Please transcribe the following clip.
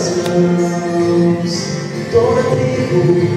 as mãos. Toda tribo